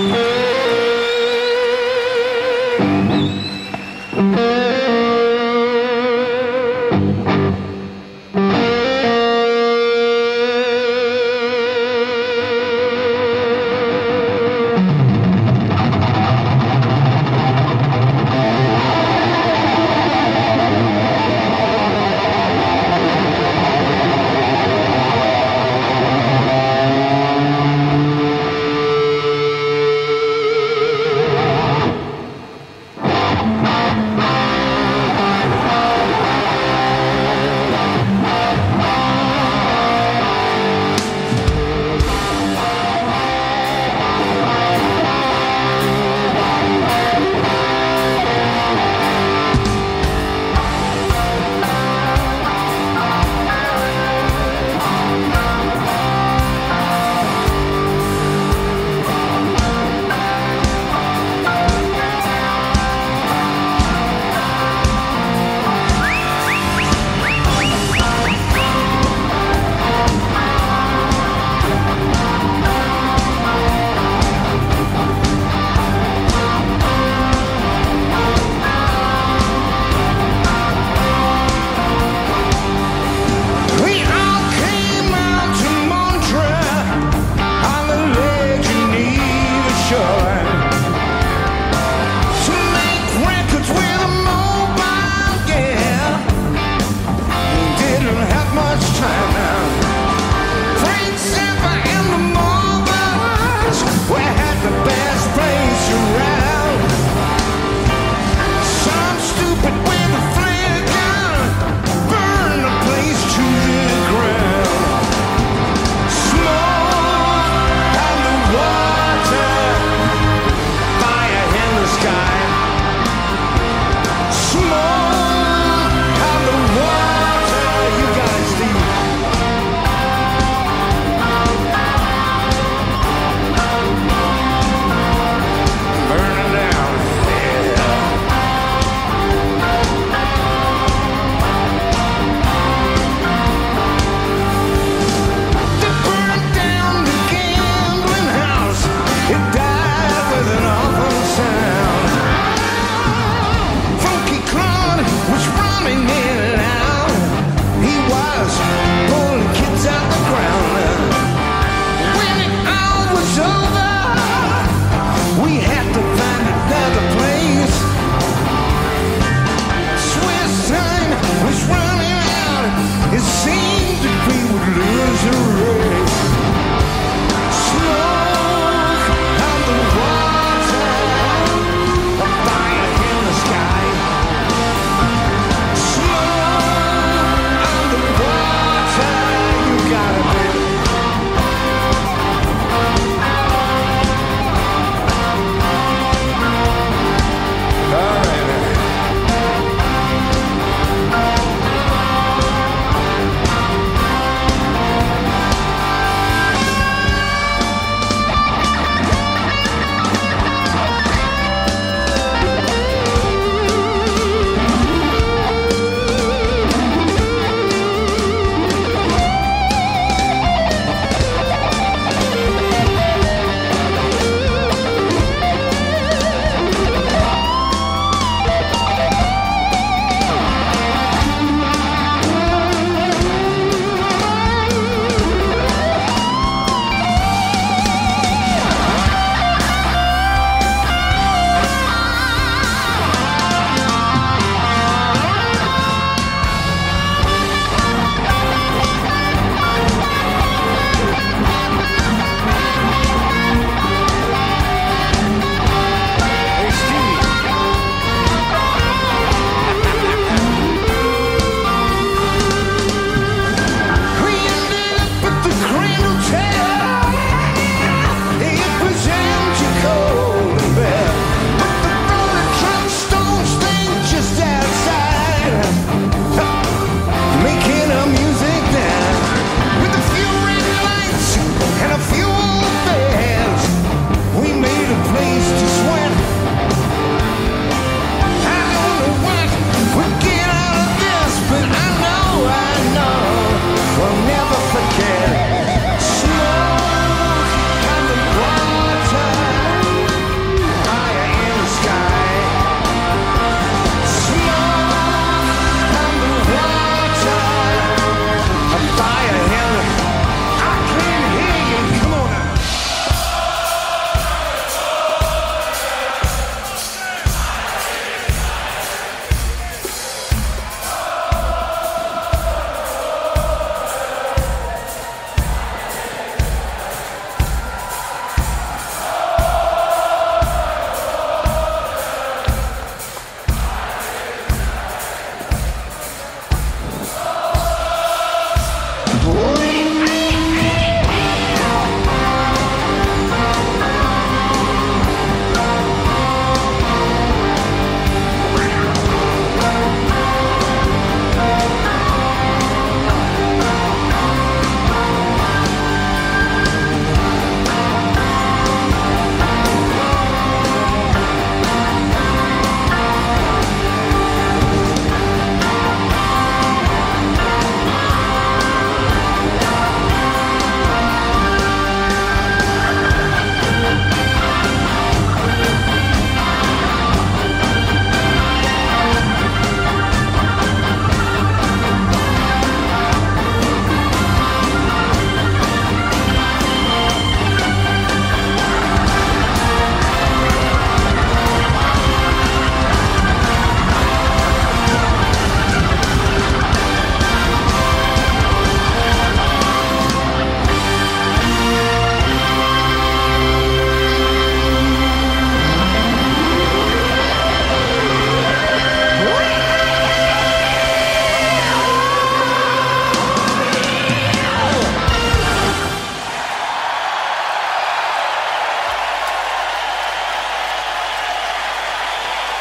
Mm-hmm.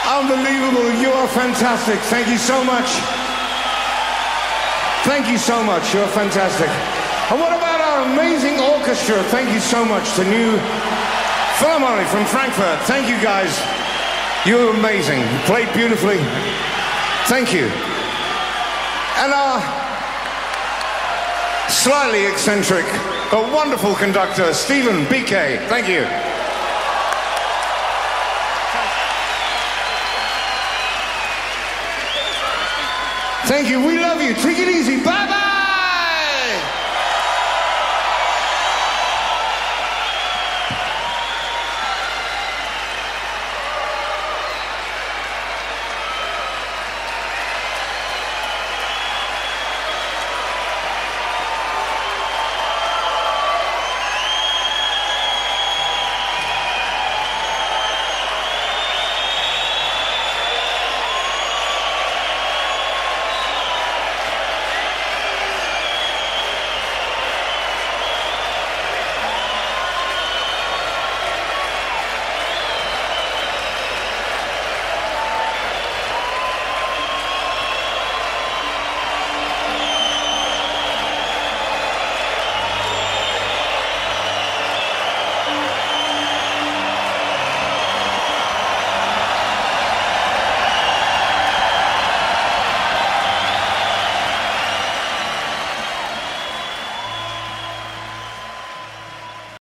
Unbelievable. You are fantastic. Thank you so much. Thank you so much. You're fantastic. And what about our amazing orchestra? Thank you so much. The new Philharmonic from Frankfurt. Thank you guys. You're amazing. You played beautifully. Thank you. And our slightly eccentric, but wonderful conductor, Stephen BK. Thank you. Thank you. We love you. Take it easy. Bye.